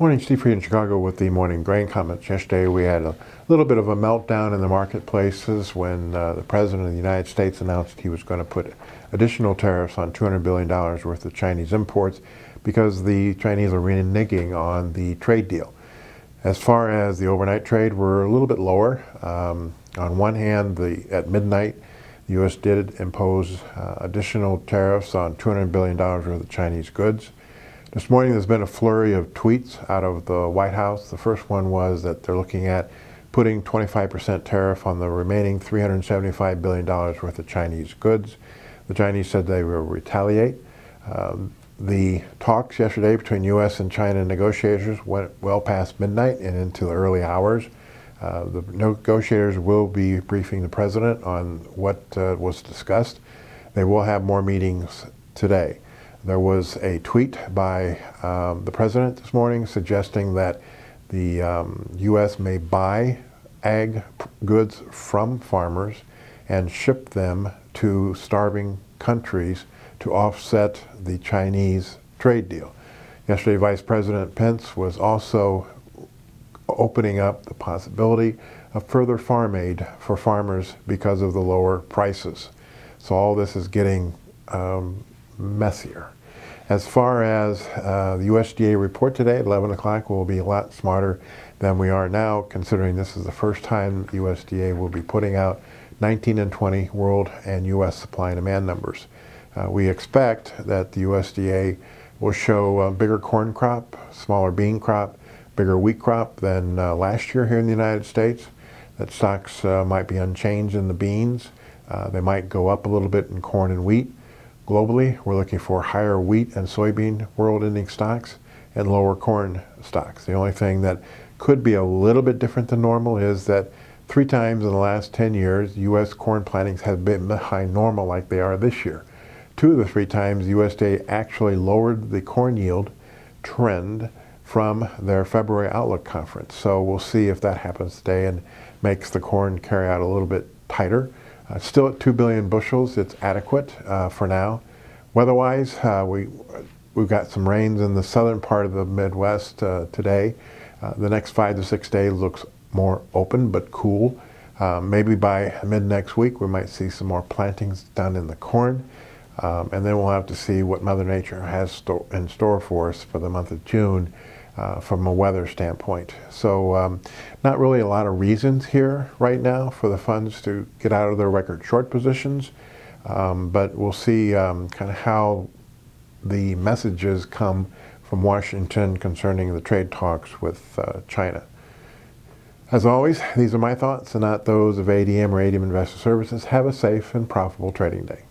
Morning, Steve Freed in Chicago with the morning grain comments. Yesterday we had a little bit of a meltdown in the marketplaces when uh, the President of the United States announced he was going to put additional tariffs on $200 billion worth of Chinese imports because the Chinese are reneging on the trade deal. As far as the overnight trade, we're a little bit lower. Um, on one hand, the, at midnight, the U.S. did impose uh, additional tariffs on $200 billion worth of Chinese goods. This morning there's been a flurry of tweets out of the White House. The first one was that they're looking at putting 25% tariff on the remaining $375 billion worth of Chinese goods. The Chinese said they will retaliate. Um, the talks yesterday between U.S. and China negotiators went well past midnight and into the early hours. Uh, the negotiators will be briefing the president on what uh, was discussed. They will have more meetings today. There was a tweet by um, the president this morning suggesting that the um, U.S. may buy ag goods from farmers and ship them to starving countries to offset the Chinese trade deal. Yesterday, Vice President Pence was also opening up the possibility of further farm aid for farmers because of the lower prices. So all this is getting um, messier. As far as uh, the USDA report today at 11 o'clock, we'll be a lot smarter than we are now, considering this is the first time USDA will be putting out 19 and 20 world and U.S. supply and demand numbers. Uh, we expect that the USDA will show a bigger corn crop, smaller bean crop, bigger wheat crop than uh, last year here in the United States. That stocks uh, might be unchanged in the beans. Uh, they might go up a little bit in corn and wheat. Globally, we're looking for higher wheat and soybean world ending stocks and lower corn stocks. The only thing that could be a little bit different than normal is that three times in the last 10 years, U.S. corn plantings have been behind normal like they are this year. Two of the three times, USDA actually lowered the corn yield trend from their February Outlook conference. So we'll see if that happens today and makes the corn carry out a little bit tighter. Uh, still at 2 billion bushels, it's adequate uh, for now. Weather-wise, uh, we, we've got some rains in the southern part of the Midwest uh, today. Uh, the next five to six days looks more open but cool. Uh, maybe by mid next week we might see some more plantings done in the corn. Um, and then we'll have to see what Mother Nature has sto in store for us for the month of June uh, from a weather standpoint. So um, not really a lot of reasons here right now for the funds to get out of their record short positions, um, but we'll see um, kind of how the messages come from Washington concerning the trade talks with uh, China. As always, these are my thoughts and not those of ADM or ADM Investor Services. Have a safe and profitable trading day.